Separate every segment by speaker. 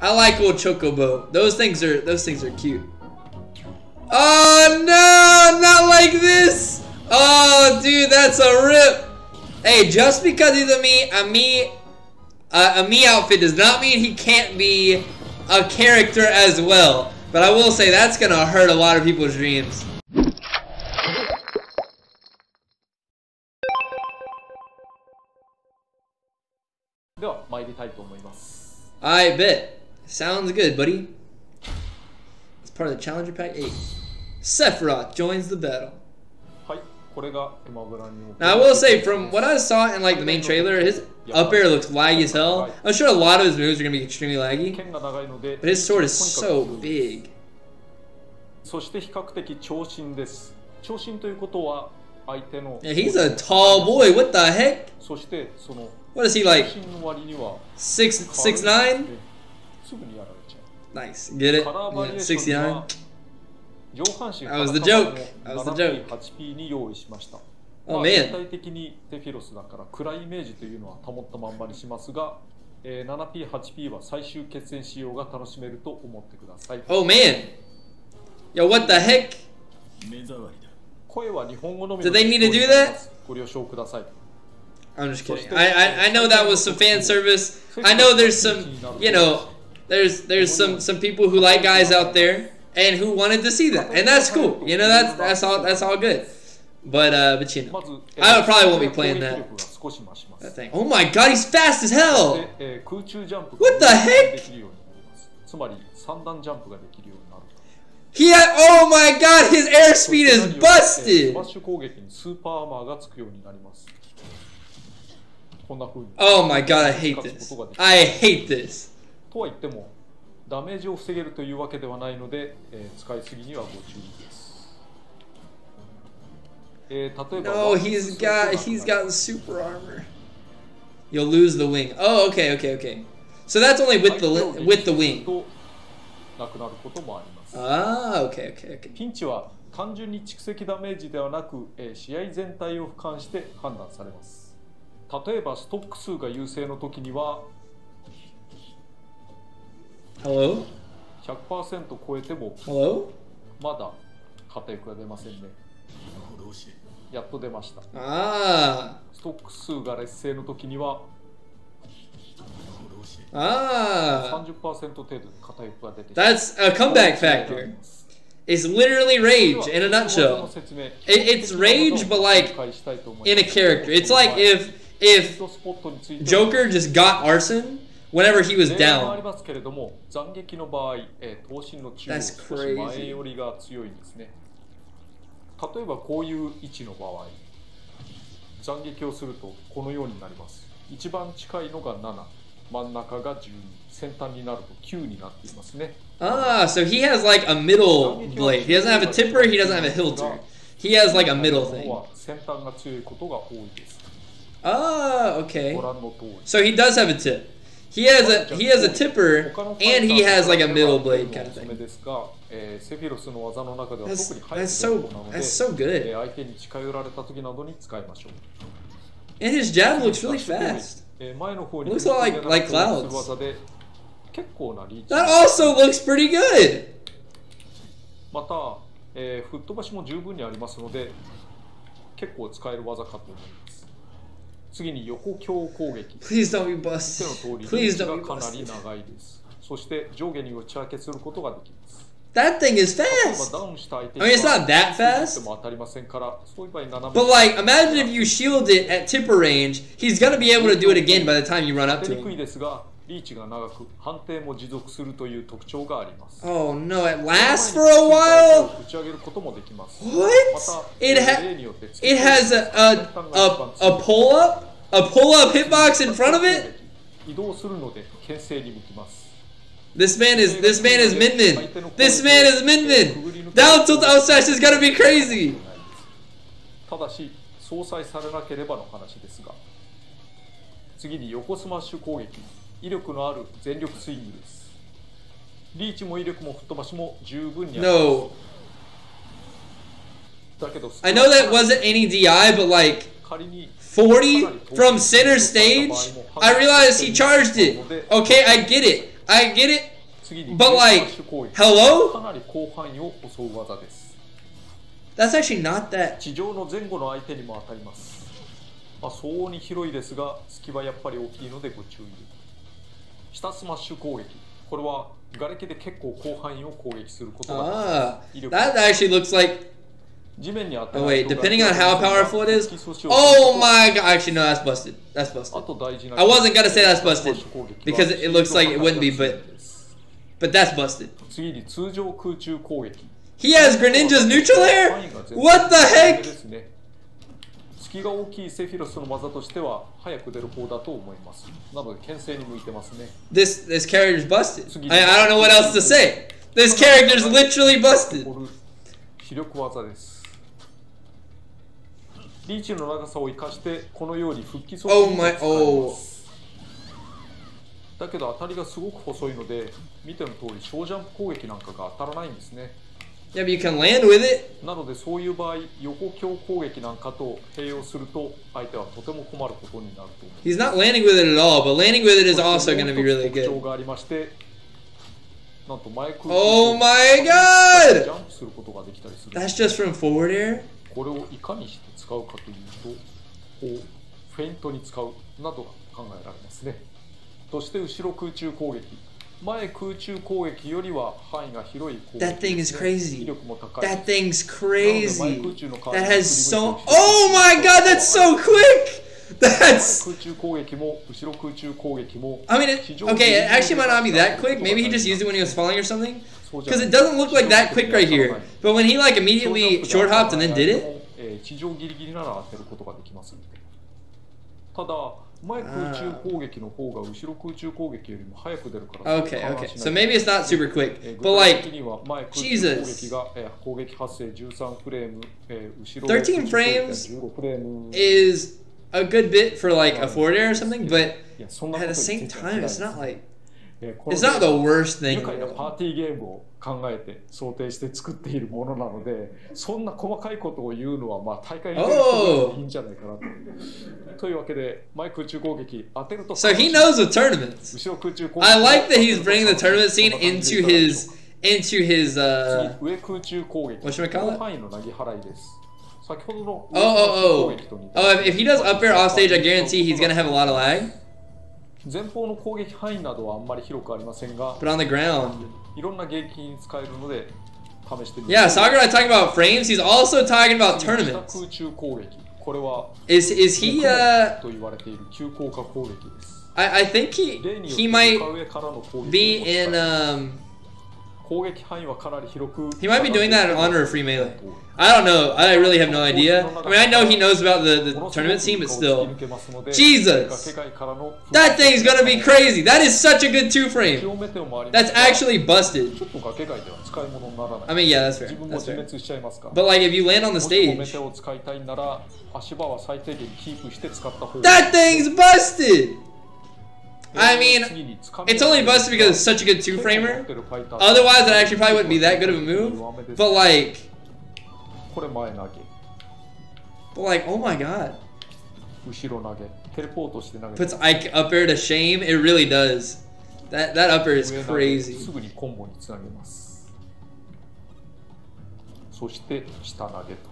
Speaker 1: I like old chocobo. Those things are those things are cute. Oh no, not like this. Oh, dude, that's a rip. Hey, just because he's a Mii, a Mii, uh, a Mii outfit does not mean he can't be a character as well. But I will say that's gonna hurt a lot of people's dreams. I bet. Sounds good, buddy. It's part of the Challenger Pack 8. Sephiroth joins the battle. Now I will say, from what I saw in like the main trailer, his up air looks laggy as hell. I'm sure a lot of his moves are gonna be extremely laggy, but his sword is so big.
Speaker 2: そして比較的長身です。長身ということは相手の
Speaker 1: Yeah, he's a tall boy. What the heck?
Speaker 2: そしてその
Speaker 1: What is he like?
Speaker 2: 長身の割には
Speaker 1: Six six nine? Nice, Get it? Yeah, 69. That was the joke. That was the joke.
Speaker 2: Oh man. に用意しました。
Speaker 1: Oh, man! Yo, what the heck? Did they need to do that?
Speaker 2: ご了承ください。
Speaker 1: I'm just kidding. I, I, I know that was some fan service. I know there's some, you know, there's there's some some people who like guys out there and who wanted to see that, and that's cool. You know that's that's all that's all good. But uh, but you know, I probably won't be playing that. That thing. Oh my god, he's fast as hell! What the heck? He had, oh my god, his airspeed is busted! Oh my god, I hate this. I hate this.
Speaker 2: とは言っても、ダメージを防げるというわけではないので、えー使いすぎにはご注意です。えー例えば、
Speaker 1: No, he's got he's got super armor. You'll lose the wing. Oh, okay, okay, okay. So that's only with the with the wing.
Speaker 2: となくなることもあります。
Speaker 1: Ah, okay, okay, okay.
Speaker 2: ピンチは単純に蓄積ダメージではなく、えー試合全体を俯瞰して判断されます。例えばストック数が優勢の時には
Speaker 1: Hello,
Speaker 2: 100%超えても
Speaker 1: hello.
Speaker 2: まだ片翼が出ませんね。やっと出ました。
Speaker 1: Ah,
Speaker 2: ストック数が劣勢の時には
Speaker 1: ah.
Speaker 2: 30%程度で片翼が出て
Speaker 1: That's a comeback factor. It's literally rage in a nutshell. It- it's rage, but like In a character, it's like if if Joker just got arson whenever he was down. That's
Speaker 2: 少し前寄りが強いんですね例えばこういう位置の場合斬撃をするとこのようになります一番近いのが7真ん中が12先端になると9になっていますね
Speaker 1: Ah, so he has like a middle blade. He doesn't have a tipper. He doesn't have a hilter. He has like a middle
Speaker 2: こ
Speaker 1: thing.
Speaker 2: こは先端が強いことが多いです
Speaker 1: Ah, okay. So he does have a tip. He has a he has a tipper
Speaker 2: 他の
Speaker 1: and he has like a middle blade
Speaker 2: の
Speaker 1: kind
Speaker 2: お
Speaker 1: of
Speaker 2: すすめ
Speaker 1: thing.
Speaker 2: ですが、えーセフィロスの技の中では
Speaker 1: That's
Speaker 2: 特に速い
Speaker 1: that's so
Speaker 2: 方なので
Speaker 1: that's so
Speaker 2: え
Speaker 1: good.
Speaker 2: ー相手に近寄られた時などに使いましょう
Speaker 1: And his jab looks really fast.
Speaker 2: えー前の方に
Speaker 1: Looks like- like
Speaker 2: する
Speaker 1: clouds.
Speaker 2: 技で結構なリーチ
Speaker 1: That also looks pretty good.
Speaker 2: また、えー吹っ飛ばしも十分にありますので結構使える技かと思います 次に横強攻撃
Speaker 1: Please don't be
Speaker 2: 見ての.通り
Speaker 1: Please
Speaker 2: チ
Speaker 1: don't
Speaker 2: が
Speaker 1: be
Speaker 2: かなり
Speaker 1: busted.
Speaker 2: 長いですそして上下に打ち分けすることができます
Speaker 1: That thing is
Speaker 2: 例えば
Speaker 1: fast.
Speaker 2: ダウンした相手
Speaker 1: I mean, it's not that
Speaker 2: と
Speaker 1: fast.
Speaker 2: も当たりませんからそういう場合斜め
Speaker 1: But like, imagine if you shield it at tipper range. He's gonna be able to do it again by the time you run up
Speaker 2: 当て
Speaker 1: to
Speaker 2: にくい
Speaker 1: him.
Speaker 2: ですがリーチが長く判定も持続するという特徴があります
Speaker 1: Oh no, it lasts for a while.
Speaker 2: 打ち上げることもできます
Speaker 1: What? It ha-
Speaker 2: 例によって
Speaker 1: It has a a, a, a pull up, a pull up hitbox in front of it.
Speaker 2: 移動するので牽制に向きます
Speaker 1: This man is this man is Min Min. This man is Min Min. Down tilt out slash is gonna be crazy.
Speaker 2: ただし相殺されなければの話ですが次に横スマッシュ攻撃威力のある全力スイングですリーチも威力も吹っ飛ばしも十分にあります
Speaker 1: No, I know that wasn't any DI, but like
Speaker 2: 仮に
Speaker 1: 40 from center stage. I realized he charged it. Okay, I get it. I get it. But like, Hello? That's actually not that.
Speaker 2: 地上の前後の相手にも当たります、まあ、相応に広いですが隙はやっぱり大きいのでご注意下スマッシュ攻撃これは瓦礫で結構広範囲を攻撃することができます
Speaker 1: Ah, that actually looks like.
Speaker 2: 地面に当た
Speaker 1: Oh
Speaker 2: る
Speaker 1: wait, depending on how powerful it is.
Speaker 2: 突き阻止をする
Speaker 1: Oh
Speaker 2: こと
Speaker 1: my god! Actually, no, that's busted. That's
Speaker 2: あ
Speaker 1: busted.
Speaker 2: と大事な
Speaker 1: I wasn't gonna say that's
Speaker 2: スマ
Speaker 1: busted
Speaker 2: ッシュ攻撃は
Speaker 1: because it looks like it wouldn't be,
Speaker 2: シール
Speaker 1: but
Speaker 2: ド破壊です
Speaker 1: but that's busted.
Speaker 2: 次に通常空中攻撃
Speaker 1: He has Greninja's neutral air. What the heck?
Speaker 2: ですね隙が大きいセフィロスの技としては早く出る方だと思いますなので牽制に向いてますね
Speaker 1: This this character's busted. I, I don't know what else to say. This character's literally busted.
Speaker 2: 残る視力技です リーチの長さを生かしてこのように復帰装置
Speaker 1: Oh
Speaker 2: を使います
Speaker 1: oh.
Speaker 2: だけど当たりがすごく細いので見ての通り小ジャンプ攻撃なんかが当たらないんですね
Speaker 1: Yeah, but you can land with it.
Speaker 2: なのでそういう場合横強攻撃なんかと併用すると相手はとても困ることになると思います
Speaker 1: He's not landing with it at all, but landing with it is also going to be really
Speaker 2: 特徴
Speaker 1: good.
Speaker 2: がありましてなんと前空
Speaker 1: Oh my
Speaker 2: ジ!ャンプすることができたりする
Speaker 1: That's just from forward air?
Speaker 2: これをいかにして使うかというとこうフェイントに使うなどが考えられますねそして後ろ空中攻撃前空中攻撃よりは範囲が広い攻撃
Speaker 1: That thing
Speaker 2: で
Speaker 1: is crazy.
Speaker 2: 威力も高い
Speaker 1: That thing's crazy. That
Speaker 2: に
Speaker 1: has so. Oh my god, that's so quick! That's
Speaker 2: 空中攻撃も後ろ空中攻撃も
Speaker 1: I mean, it, okay, it actually might not be that quick. Maybe he just used it when he was falling or something. Because it doesn't look like that quick right here. But when he like immediately short hopped and then did it. Okay, okay. So maybe it's not super quick, but like, Jesus.
Speaker 2: 13
Speaker 1: frames is a good bit for like a forward air or something, but at
Speaker 2: と
Speaker 1: the
Speaker 2: に
Speaker 1: same time, it's
Speaker 2: す
Speaker 1: not like it's not the worst
Speaker 2: 愉
Speaker 1: thing.
Speaker 2: パーティーゲームを考えて想定して作っているものなのでそんな細かいことを言うのはまあ大会にいいんじゃないかなと。というわけで前空中攻撃当てると
Speaker 1: So he knows with tournaments.
Speaker 2: 後ろ空中攻撃
Speaker 1: I like that he's bringing the tournament scene into his into his uh
Speaker 2: 次上空中攻撃
Speaker 1: What should we call
Speaker 2: 範囲の投げ払いです 先ほどの
Speaker 1: oh oh
Speaker 2: 攻撃と似
Speaker 1: oh
Speaker 2: た
Speaker 1: oh if, if he does up air off stage I guarantee he's gonna have a lot of lag
Speaker 2: 前方の攻撃範囲などはあんまり広くありませんが
Speaker 1: but on the ground
Speaker 2: いろんな撃に使えるので試してみ
Speaker 1: yeah Sagar and I talking about frames he's also talking about
Speaker 2: 下
Speaker 1: tournaments
Speaker 2: 空中攻撃これは
Speaker 1: is is he uh
Speaker 2: と言われている急降下攻撃です
Speaker 1: I, I think he
Speaker 2: 例によって
Speaker 1: he might
Speaker 2: 床上からの攻撃
Speaker 1: be
Speaker 2: を使い
Speaker 1: in um he might be doing that in honor of free melee. I don't know. I really have no idea. I mean, I know he knows about the, the tournament scene, but still. Jesus! That thing's gonna be crazy! That is such a good two frame! That's actually busted. I mean, yeah, that's fair. That's fair. But like, if you land on the stage... That thing's busted! I mean it's only busted because it's such a good two framer Otherwise, it actually probably wouldn't be that good of a move. But like,
Speaker 2: これ前投げ
Speaker 1: but like, oh my god,
Speaker 2: 後ろ投げテレポートして投げ
Speaker 1: puts Ike up air to shame. It really does. That that up air is
Speaker 2: 上投げす
Speaker 1: crazy.
Speaker 2: ぐにコンボにつなげますそして下投げと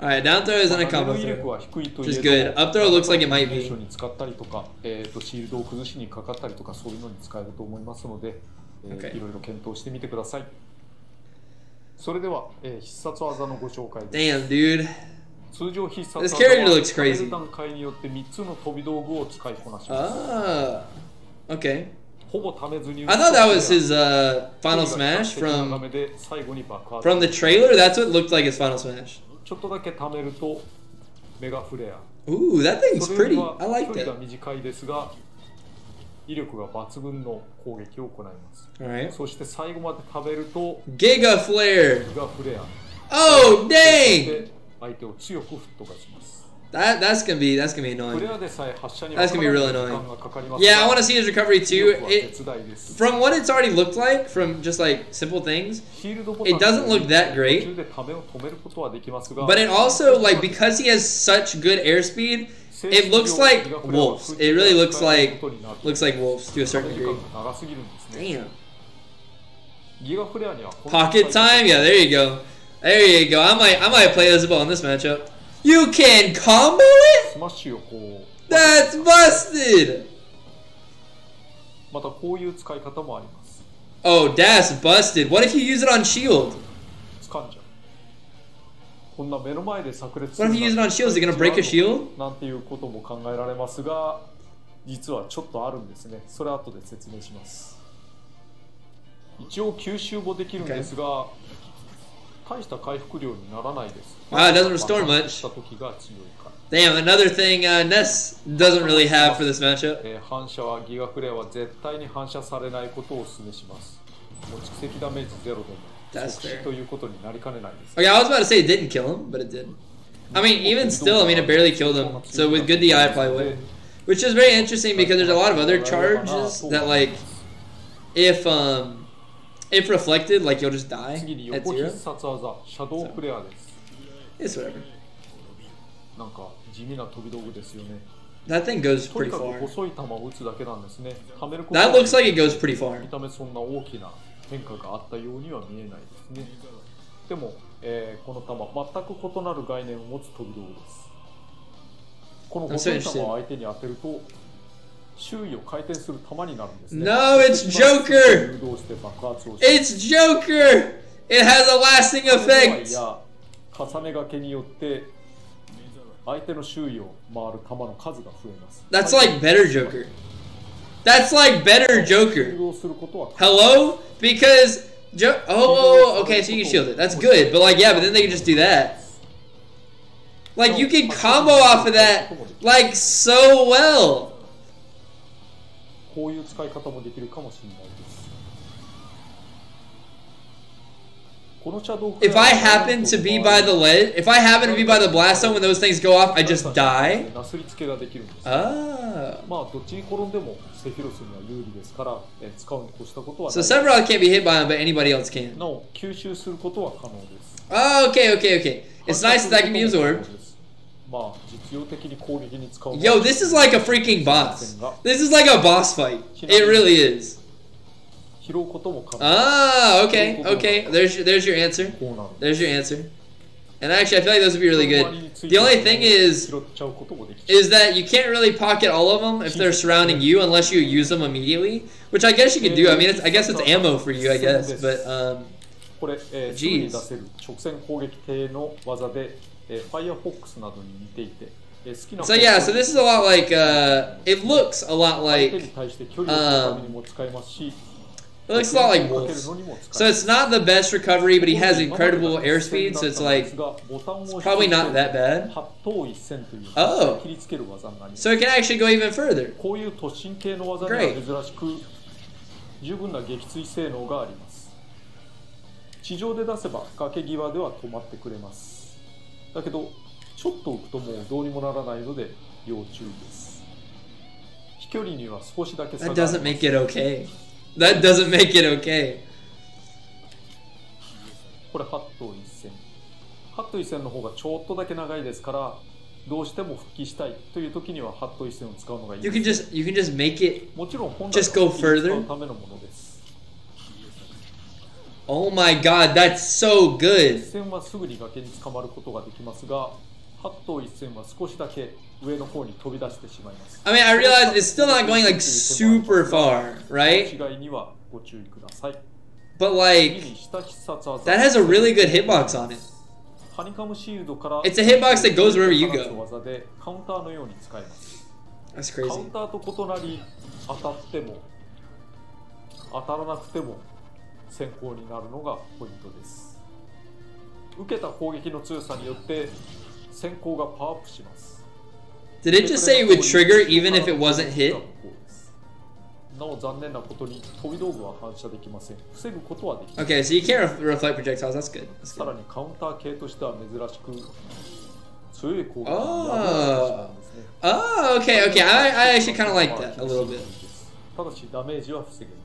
Speaker 1: All right, down throw is in a
Speaker 2: 投げ
Speaker 1: combo
Speaker 2: の威力
Speaker 1: throw.
Speaker 2: は低いとい
Speaker 1: Just
Speaker 2: え
Speaker 1: good. Up throw looks like it might be.
Speaker 2: フォーメーションに使ったりとか、えー、とシールドを崩しにかかったりとかそういうのに使えると思いますので、えー
Speaker 1: Okay.
Speaker 2: いろいろ検討してみてくださいそれでは、えー必殺技のご紹介です
Speaker 1: Damn, dude.
Speaker 2: 通常必殺
Speaker 1: This
Speaker 2: 技
Speaker 1: character
Speaker 2: は
Speaker 1: looks crazy.
Speaker 2: 食べる段階によって3つの飛び道具を使いこなします
Speaker 1: Ah, okay.
Speaker 2: ほぼためずに
Speaker 1: I thought that was his uh, final smash
Speaker 2: 長
Speaker 1: from
Speaker 2: めで最後に爆発
Speaker 1: from the trailer. That's what looked like his final smash.
Speaker 2: ちょっとだけためるとメガフレア
Speaker 1: Ooh, that thing's pretty.
Speaker 2: は
Speaker 1: I like
Speaker 2: 距離が
Speaker 1: that.
Speaker 2: 短いですが威力が抜群の攻撃を行います
Speaker 1: All right.
Speaker 2: そして最後まで食べると
Speaker 1: Giga flare.
Speaker 2: メガフレア
Speaker 1: Oh
Speaker 2: そ
Speaker 1: dang!
Speaker 2: 相手を強く吹っ飛ばします
Speaker 1: That that's gonna be that's gonna be annoying. That's gonna be really annoying. Yeah, I want to see his recovery too. It, from what it's already looked like, from just like simple things, it doesn't look that great. But it also like because he has such good airspeed, it looks like Wolf's. It really looks like looks like Wolf's to a certain degree. Damn. Pocket time, yeah, there you go, there you go. I might I might play Isabelle in this matchup. You can combo it?
Speaker 2: スマッシュをこう
Speaker 1: That's busted!
Speaker 2: またこういう使い方もあります
Speaker 1: Oh, that's busted. What if you use it on shield?
Speaker 2: 掴んじゃうこんな目の前で炸裂
Speaker 1: What if you use it on shield? Is it gonna break a shield?
Speaker 2: なんていうことも考えられますが実はちょっとあるんですねそれ後で説明します一応吸収もできるんですが、大した回復量にならないです
Speaker 1: Wow, it doesn't restore
Speaker 2: 爆
Speaker 1: much.
Speaker 2: 発した時が強いから
Speaker 1: Damn, another thing uh, Ness doesn't really have for this matchup.
Speaker 2: えー反射はギガフレアは絶対に反射されないことをお勧めしますもう蓄積ダメージゼロでも
Speaker 1: That's
Speaker 2: 即死
Speaker 1: fair.
Speaker 2: ということになりかねないです
Speaker 1: Okay, I was about to say it didn't kill him, but it did. I mean, even still, I mean, it barely killed him. So with good DI, I probably would. Which is very interesting because there's a lot of other charges that, like, if um, If reflected, like you'll just die
Speaker 2: 次に
Speaker 1: at
Speaker 2: 横
Speaker 1: zero?
Speaker 2: 必殺技シャドウフレアです
Speaker 1: It's whatever.
Speaker 2: なんか地味な飛び道具ですよね
Speaker 1: That thing goes
Speaker 2: とに
Speaker 1: pretty
Speaker 2: かく
Speaker 1: far.
Speaker 2: 細い球を打つだけなんですねはめること
Speaker 1: That looks like it goes pretty far.
Speaker 2: 見た目そんな大きな変化があったようには見えないですねでも、えーこの球全く異なる概念を持つ飛び道具ですこの細い球を相手に当てると周囲を回転する球になるんですね
Speaker 1: No, it's Joker!
Speaker 2: 誘導して爆発をし
Speaker 1: It's Joker! It has a lasting
Speaker 2: それとは
Speaker 1: effect!
Speaker 2: いや重ねがけによって相手の周囲を回る球の数が増えます
Speaker 1: That's like better Joker. That's like better
Speaker 2: 誘
Speaker 1: Joker.
Speaker 2: 導することは
Speaker 1: Hello? Because jo- oh, okay, so you can shield it. That's good. But like, yeah, but then they can just do that. Like you can combo off of that like so well.
Speaker 2: こういう使い方もできるかもしれないですこのシャドウフレア
Speaker 1: If I happen to be by the ledge, if I happen to be by the blast zone when those things go off, I just die.
Speaker 2: なすりつけができるんです
Speaker 1: Ah.
Speaker 2: まあどっちに転んでもセフィロスには有利ですからえー使うに越したことは
Speaker 1: So
Speaker 2: ない
Speaker 1: Sephiroth can't be hit by him, but anybody else can.
Speaker 2: なお吸収することは可能です
Speaker 1: Oh, okay, okay, okay. It's nice that I can be absorbed. Yo, this is like a freaking boss. This is like a boss fight. It really is. Ah, okay, okay. There's your, there's your answer. There's your answer. And actually, I feel like those would be really good. The only thing is, is that you can't really pocket all of them if they're surrounding you unless you use them immediately, which I guess you could do. I mean, I guess it's ammo for you, I guess. But, um, jeez.
Speaker 2: Firefox などに似ていて
Speaker 1: So yeah, so this is a lot like uh, it looks a lot like
Speaker 2: um,
Speaker 1: it looks a lot like
Speaker 2: Wolf.
Speaker 1: So it's not the best recovery, but he has incredible airspeed, so it's like
Speaker 2: it's
Speaker 1: probably not that bad. Oh, so it can actually go even further. Great.
Speaker 2: 十分な撃墜性能があります地上で出せば崖際では止まってくれますだけどちょっと浮くともうどうにもならないので要注意です飛距離には少しだけ差
Speaker 1: That
Speaker 2: があり
Speaker 1: doesn't make it okay. That doesn't make it okay.
Speaker 2: これ8頭一線8頭一線の方がちょっとだけ長いですからどうしても復帰したいという時には8頭一線を使うのがいい
Speaker 1: You
Speaker 2: で
Speaker 1: can
Speaker 2: す
Speaker 1: just you can just make it.
Speaker 2: もちろん本来?うためのものです
Speaker 1: Oh my god, that's so
Speaker 2: 一
Speaker 1: good.
Speaker 2: 線はすぐに崖に捕まることができますが8頭一線は少しだけ上の方に飛び出してしまいます
Speaker 1: I mean, I realize it's still not going like super far, right?
Speaker 2: 違いにはご注意ください
Speaker 1: But
Speaker 2: 次
Speaker 1: like
Speaker 2: に下必殺技
Speaker 1: that has a really good hitbox on it.
Speaker 2: ハニカムシールドから
Speaker 1: It's a hitbox that goes wherever you go.
Speaker 2: 放つ技でカウンターのように使えます
Speaker 1: That's
Speaker 2: カウ
Speaker 1: crazy.
Speaker 2: 先行になるのがポイントです受けた攻撃の強さによって先行がパワーアップします
Speaker 1: Did it just say it would trigger even if it wasn't hit?
Speaker 2: なお残念なことに飛び道具は反射できません防ぐことはできます
Speaker 1: Okay, so you can't ref- reflect projectiles. That's good. That's
Speaker 2: さら
Speaker 1: good.
Speaker 2: にカウンター系としては珍しく強い攻撃に
Speaker 1: あー
Speaker 2: 破れてしまうんですね
Speaker 1: Oh, okay, okay. I, I actually kind of like that a little bit.
Speaker 2: ただしダメージは防げます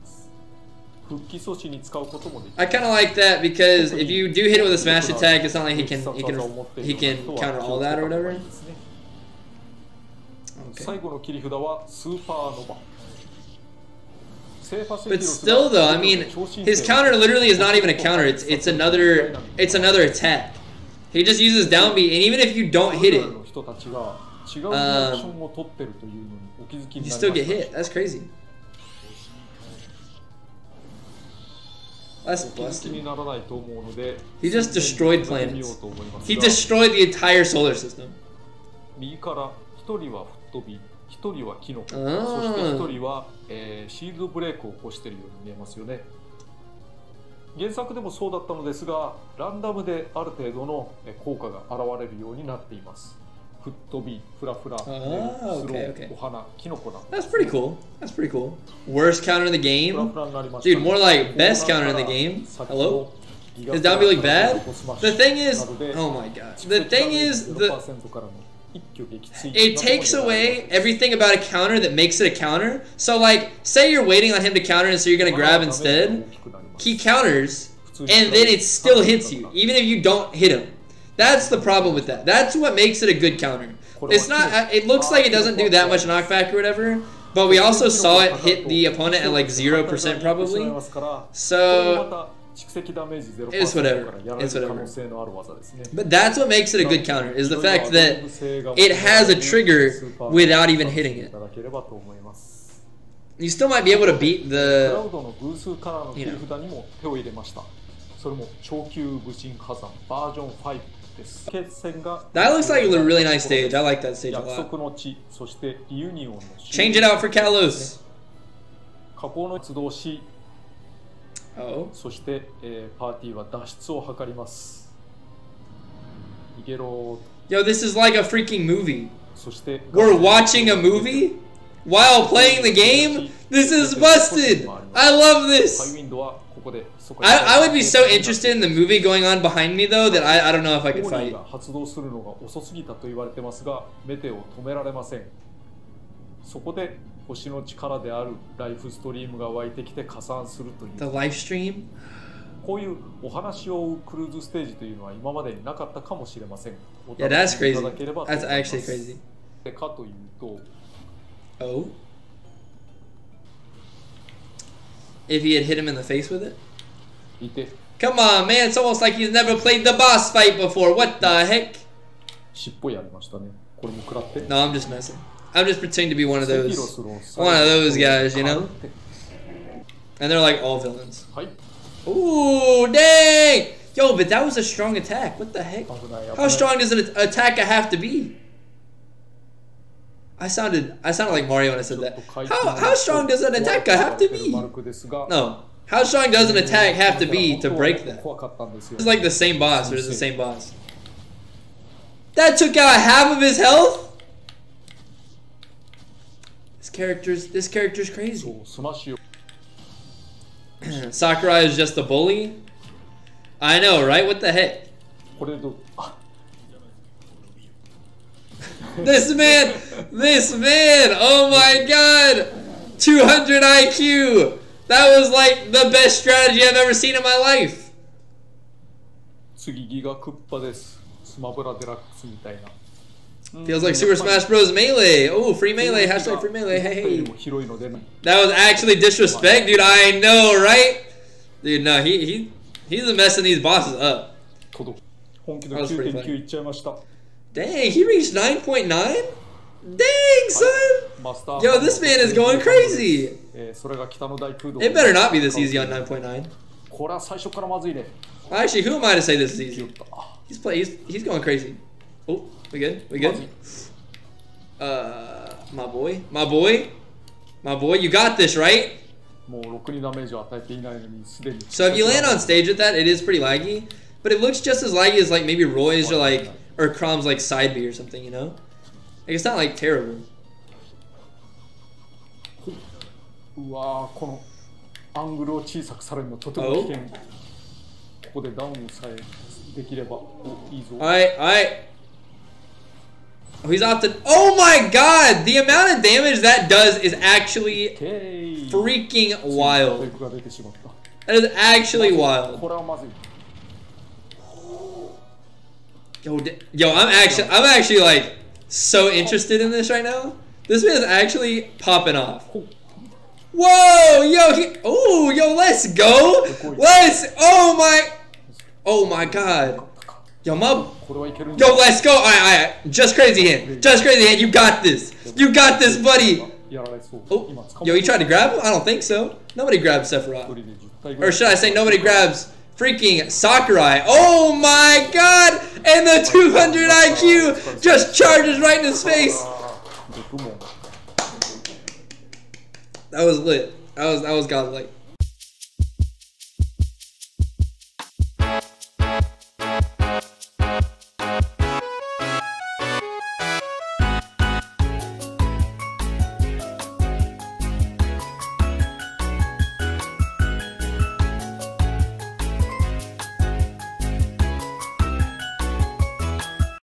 Speaker 1: I kind of like that because if you do hit it with a smash attack, it's not like he can he can he can counter all that or whatever.
Speaker 2: Okay.
Speaker 1: But still, though, I mean, his counter literally is not even a counter. It's it's another it's another attack. He just uses down B, and even if you don't hit it,
Speaker 2: um,
Speaker 1: you still get hit. That's crazy. That's busted.
Speaker 2: にならないと思うので
Speaker 1: He just destroyed planets. He
Speaker 2: が
Speaker 1: destroyed the entire solar system.
Speaker 2: 右から1人は吹っ飛び1人はキノコそして1人は、えーシールドブレイクを起こしているように見えますよね原作でもそうだったのですがランダムである程度のえー効果が現れるようになっています 吹っ飛びフラフラ
Speaker 1: あー
Speaker 2: スロ
Speaker 1: okay,
Speaker 2: ー
Speaker 1: okay.
Speaker 2: お花キノコなど
Speaker 1: That's pretty cool. That's pretty cocool. Worst counter in the
Speaker 2: フラ
Speaker 1: game.
Speaker 2: フラになりました
Speaker 1: Dude, more like best counter in the game. Hello? Is down B like bad? The thing is, oh my god. The thing is, the it takes away everything about a counter that makes it a counter. So like, say you're waiting on him to counter, and so you're gonna grab instead. He counters, and then it still hits you, even if you don't hit him. That's the problem with that. That's what makes it a good counter. It's not. uh, It looks like it doesn't do that much knockback or whatever, but we also saw it hit the opponent at like zero percent probably. So, It's whatever. It's whatever. but that's what makes it a good counter is the fact that it has a trigger without even hitting it. You still might be able to beat
Speaker 2: クラ
Speaker 1: the.
Speaker 2: ウドの偶数からの切り札にも手を入れました。それも超級武神火山バージョン5です。決戦が
Speaker 1: That looks like a really nice stage. I like that stage a
Speaker 2: 約
Speaker 1: lot.
Speaker 2: 束の地、そしてリユニオンの
Speaker 1: Change it out for Kalos.
Speaker 2: 加工の出動し、
Speaker 1: Oh.
Speaker 2: そして、えーパーティーは脱出を図ります。逃げろ
Speaker 1: Yo, this is like a freaking movie.
Speaker 2: そして、
Speaker 1: We're watching a movie while playing the game? This is busted! I love
Speaker 2: ハイ
Speaker 1: this!
Speaker 2: ウィンドはここで そこ
Speaker 1: I, I would be so interested in the movie going on behind me though that I, I don't know if I
Speaker 2: ホ
Speaker 1: could fight.
Speaker 2: が発動するのが遅すぎたと言われてますがメテを止められませんそこで星の力であるライフストリームが湧いてきて加算するとい
Speaker 1: The
Speaker 2: う
Speaker 1: live stream?
Speaker 2: こういうお話を追うクルーズステージというのは今までになかったかもしれません
Speaker 1: Yeah, that's crazy. That's actually crazy.
Speaker 2: でかというと
Speaker 1: Oh? If he had hit him in the face with it? Come on, man. It's almost like he's never played the boss fight before. What the heck? No, I'm just messing. I'm just pretending to be one of those. One of those guys, you know? And they're like all villains. Ooh, dang! Yo, but that was a strong attack. What the heck? How strong does an attack have to be? I sounded I sounded like Mario when I said that. How, how strong does an attack have to be? No, how strong does an attack have to be to break that? It's like the same boss, or is the same boss. That took out half of his health? This character's this character's crazy. Sakurai is just a bully. I know, right? What the heck? this man, this man. Oh my god, 200 IQ. That was like the best strategy I've ever seen in my life!
Speaker 2: 次ギガクッパですスマブラデラックスみたいな
Speaker 1: Feels like Super Smash Bros. Melee! Oh, free melee, hashtag free melee, hey!
Speaker 2: 広いので
Speaker 1: That was actually disrespect, dude. I know, right? Dude, no, he he he's messing these bosses up.
Speaker 2: 届く本気の
Speaker 1: That was pretty
Speaker 2: 9.9いっちゃいました
Speaker 1: Dang, he reached 9.9? Dang, son! Yo, this man is going crazy! It better not be this easy on 9.9. Actually, who am I to say this is easy? He's, play, he's, he's going crazy. Oh, we good? We good? Uh, my boy? My boy? My boy, you got this, right? So if you land on stage with that, it is pretty laggy. But it looks just as laggy as like maybe Roy's or like or Chrom's like side B or something, you know? Like it's not like terrible.
Speaker 2: うわーこのアングルを小さくされるのとても危険ここでダウンさえできればおいいぞ
Speaker 1: Alright, alright. Oh, he's off the. Oh my god! The amount of damage that does is actually
Speaker 2: ケー
Speaker 1: freaking
Speaker 2: テ
Speaker 1: wild.
Speaker 2: クが出てしまった
Speaker 1: That is actually wild.
Speaker 2: これはまずい
Speaker 1: Yo, d- yo, I'm actually, I'm actually like so interested in this right now. This man is actually popping off. Whoa, yo, he, oh, yo, let's go. Let's, oh my, oh my god. Yo, my, yo, let's go. All right, all right, just crazy hit, Just crazy hit, You got this. You got this, buddy. Oh, yo, he tried to grab him? I don't think so. Nobody grabs Sephiroth. Or should I say nobody grabs freaking Sakurai. Oh my god! And the 200 IQ just charges right in his face.
Speaker 2: Uh,
Speaker 1: that was lit. I was I was godlike.